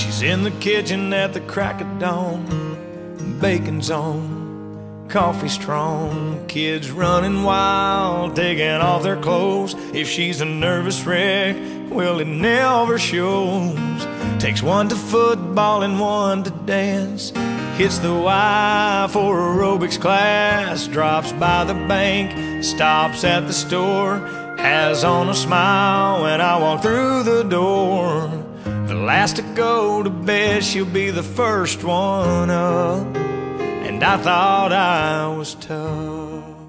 She's in the kitchen at the crack of dawn. Bacon's on, coffee strong. Kids running wild, taking off their clothes. If she's a nervous wreck, well, it never shows. Takes one to football and one to dance. Hits the Y for aerobics class. Drops by the bank, stops at the store. Has on a smile when I walk through the door. Last to go to bed, she'll be the first one up. And I thought I was tough.